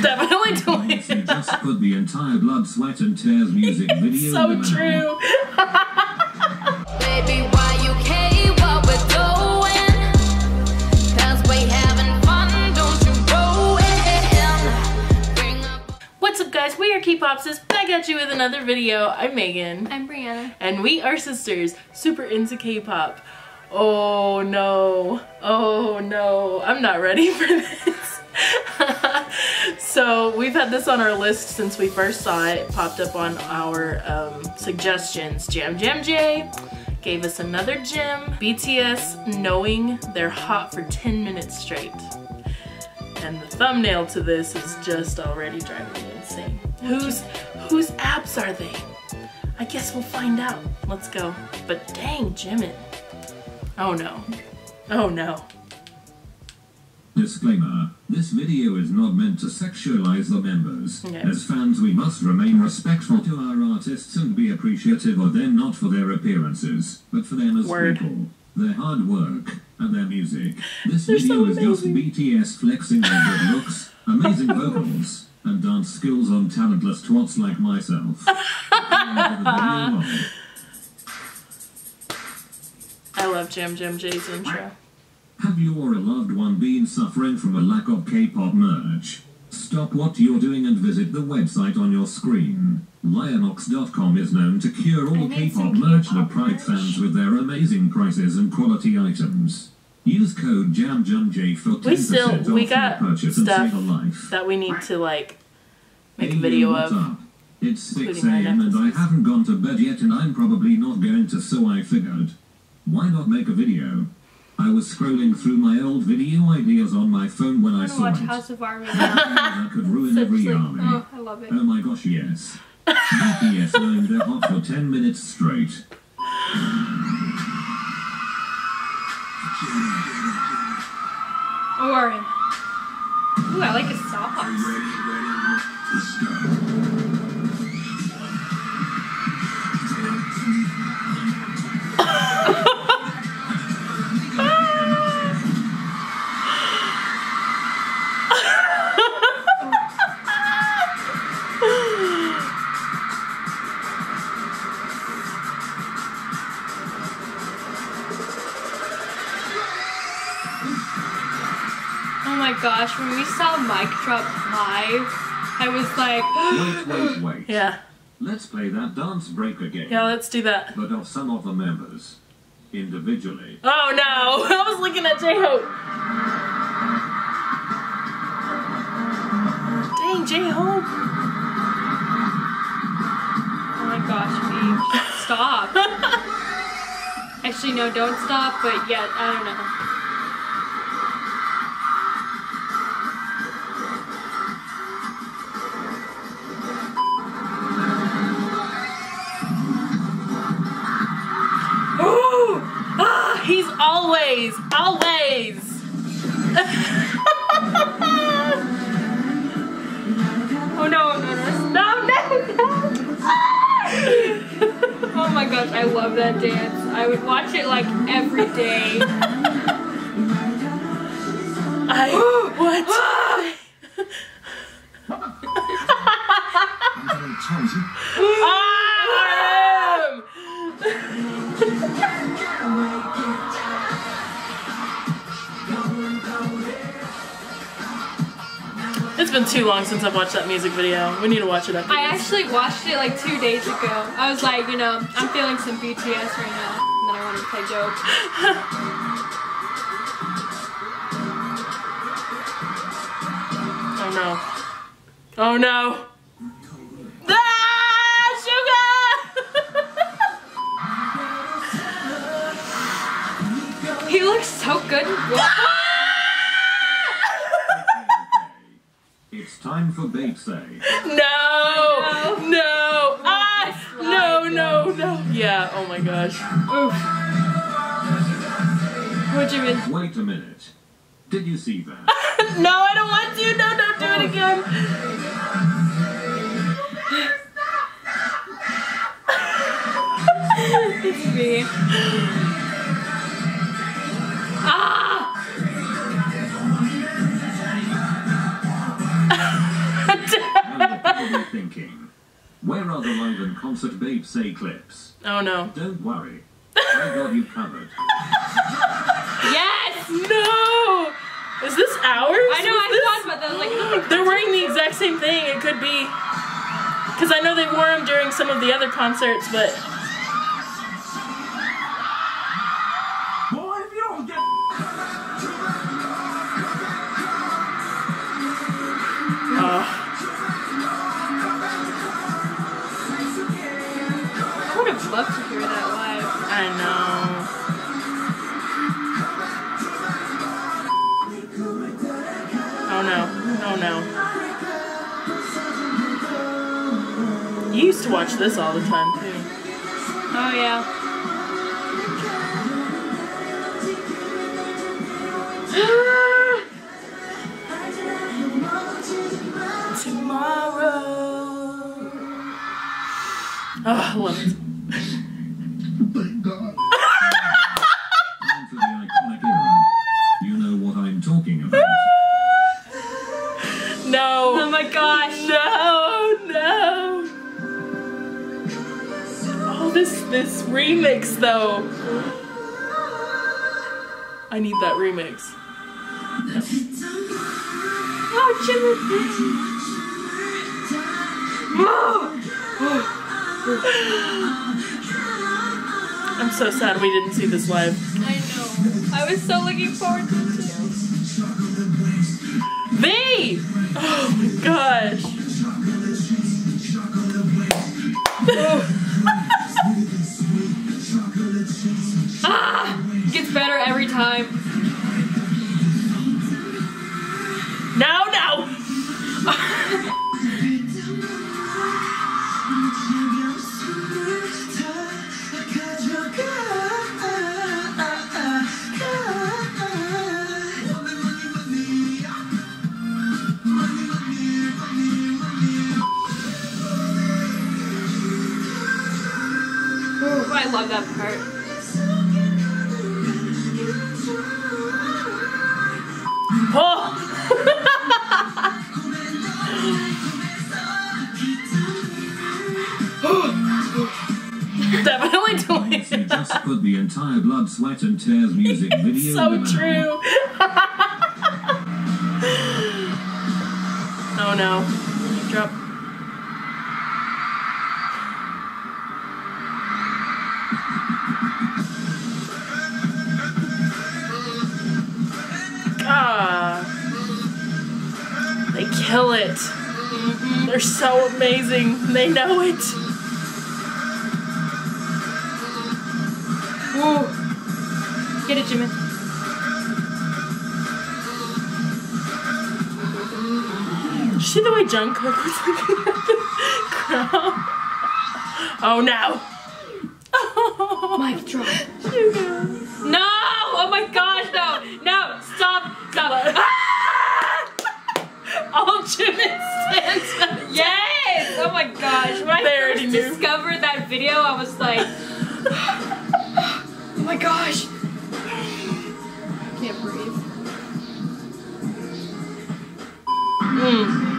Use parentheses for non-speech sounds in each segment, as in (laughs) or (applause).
Definitely (laughs) Please, you just put the entire Blood, Sweat and Tears music (laughs) video so in the true. (laughs) Baby, why you hate what we're doing? Cause we having fun, don't you ruin. Bring up What's up, guys? We are K-Popsis back at you with another video. I'm Megan, I'm Brianna. and we are sisters, super into K-pop. Oh no! Oh no! I'm not ready for this. So we've had this on our list since we first saw it. It popped up on our um, suggestions. Jam Jam J gave us another gem. BTS knowing they're hot for 10 minutes straight. And the thumbnail to this is just already driving me insane. Whose whose abs are they? I guess we'll find out. Let's go. But dang, Jimin. Oh no. Oh no. Disclaimer. This video is not meant to sexualize the members. Okay. As fans we must remain respectful to our artists and be appreciative of them not for their appearances, but for them as Word. people, their hard work, and their music. (laughs) This They're video so is just. BTS flexing their good looks, amazing (laughs) vocals, and dance skills on talentless twats like myself. (laughs) Enjoy the video on. I love Jam Jam J's intro. Have you or a loved one been suffering from a lack of K-pop merch? Stop what you're doing and visit the website on your screen. Lionox.com is known to cure all K-pop some merch K-pop and Pride fans with their amazing prices and quality items. Use code JAMJAMJ for 10% We still- off we your got purchase and stuff save a life. That we need to like make a video of. up? It's 6 a.m. and I haven't gone to bed yet and I'm probably not going to so I figured. Why not make a video? I was scrolling through my old video ideas on my phone when I, I saw watch it. House of Army (laughs) now. could ruin Such every like, army. oh, I love it. Oh my gosh, yes. BTS knowing they're hot for 10 minutes straight. Oh, Orin. Ooh, I like his socks. Drop live, I was like, Wait, wait, wait. (gasps) Yeah. Let's play that dance break again. Yeah, let's do that. But of some of the members. Individually. Oh no! (laughs) I was looking at J Hope. Dang, J Hope. oh my gosh, babe, stop. (laughs) Actually, no, don't stop, but yeah, I don't know. My gosh, I love that dance. I would watch it like every day. (laughs) I (gasps) what? (gasps) (laughs) Ah! Been too long since I've watched that music video. We need to watch it after I this. actually watched it like two days ago. I was like, you know, I'm feeling some BTS right now. And then I wanted to play dope. (laughs) Oh no. Oh no. Ah, Suga! He looks so good. (laughs) It's time for Baepsae. no, no, ah, no, no, no. Yeah. Oh my gosh. Oof. What'd you mean? Wait a minute. Did you see that? (laughs) No, I don't want to. No, don't do it again. It's me. Ah! Where are the live and concert Baepsae clips? Oh no. Don't worry. I got you covered. Yes! No! Is this ours? I know, Was I this- thought about that. I like, They're wearing the exact same thing. It could be. Because I know they wore them during some of the other concerts, but. I would to hear that live. I know. Oh no. Oh no. You used to watch this all the time too. Oh, yeah. (gasps) Tomorrow. Oh, I love it. This remix though. I need that remix. Oh. I'm so sad we didn't see this live. I know. I was so looking forward to it. too. V! Oh my gosh. (laughs) (laughs) Definitely She doing just put the entire blood, sweat, and tears music (laughs) video so down. true. (laughs) oh no. Drop. Ah. They kill it. They're so amazing. They know it. Woo. Get it, Jimmy. See the way Jungkook was looking at the crowd? Oh no. Mic drop. No! Oh my gosh, no! No! Stop! Stop! Ah! All Jimin stands. Yes! Oh my gosh. When I first knew. discovered that video, I was like, oh my gosh. I can't breathe. Okay,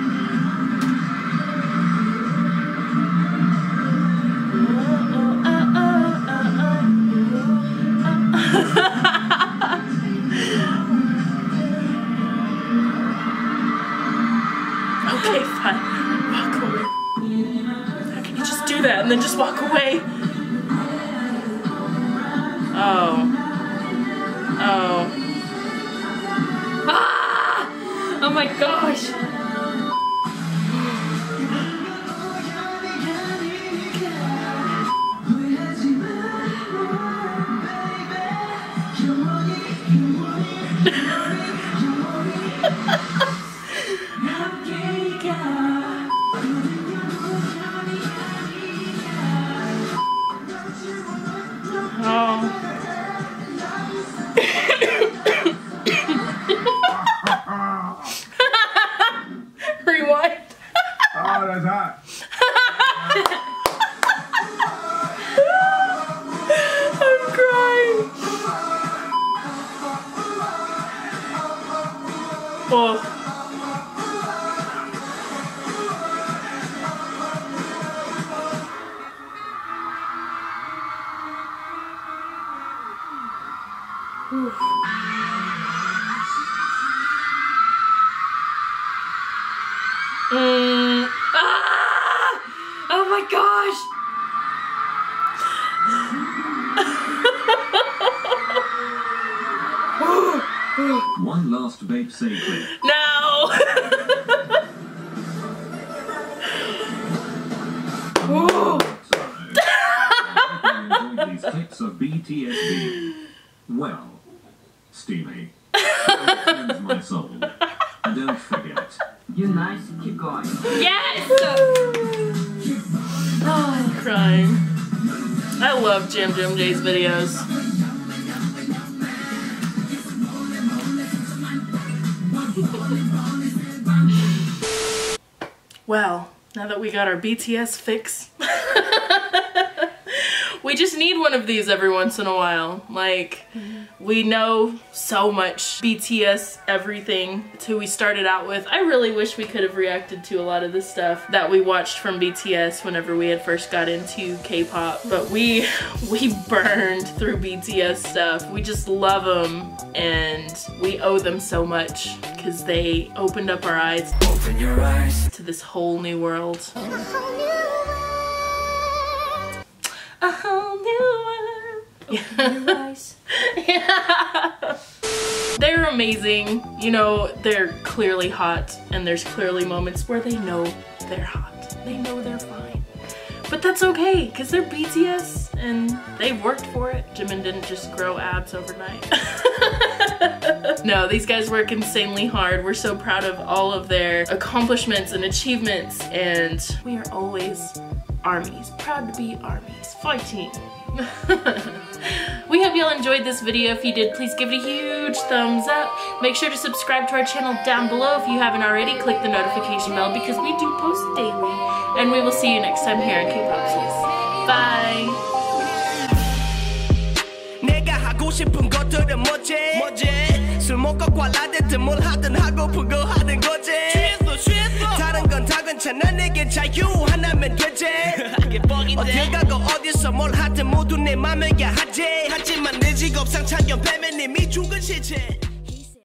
Oh. Oh. Ah! Oh my gosh. people. Mm. Ah! Oh my gosh! (gasps) One last vape secret. no! So, I hope you enjoyed these clips of BTS being, well, steamy. It cleans my soul. And don't forget, You're nice, keep going. Yes! Oh, I'm crying. I love Jam Jam J's videos. Now that we got our BTS fix, we just need one of these every once in a while. Like, we know so much BTS everything. It's who we started out with. I really wish we could have reacted to a lot of the stuff that we watched from BTS whenever we had first got into K-pop. But we (laughs) we burned through BTS stuff. We just love them and we owe them so much because they opened up our eyes Open your eyes. to this whole new world. A whole new world. (laughs) They're amazing. You know, they're clearly hot, and there's clearly moments where they know they're hot. They know they're fine. But that's okay, because they're BTS and they've worked for it. Jimin didn't just grow abs overnight. (laughs) no, these guys work insanely hard. We're so proud of all of their accomplishments and achievements, and we are always armies, proud to be armies, fighting. (laughs) we hope y'all enjoyed this video. If you did, please give it a huge thumbs up. Make sure to subscribe to our channel down below if you haven't already. Click the notification bell because we do post daily. And we will see you next time here on K-Popsis. Bye! 술 먹고 관라대든 뭘 하든 하고픈 거 하는 거지. 취했어, 취했어. 다른 건 다 괜찮아 내게 자유 하나면 되지. (laughs) 어딜 가고 어디서 뭘 하든 모두 내 맘이야 하지. 하지만 내 직업 상창년 빼면 이미 죽은 시체.